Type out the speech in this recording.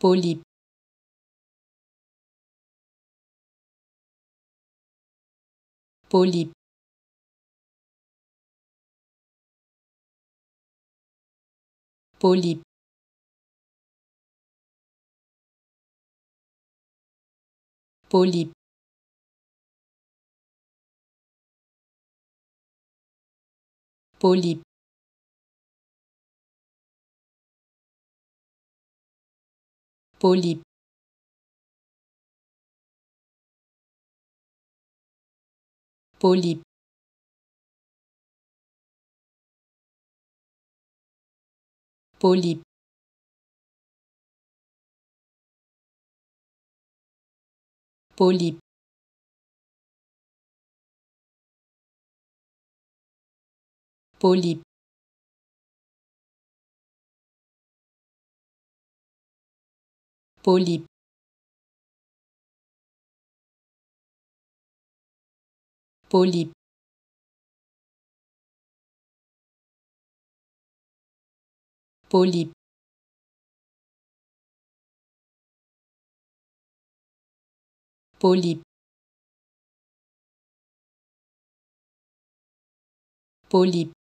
polype polype polype polype polype polype polype polype polype polype polype polype polype polype polype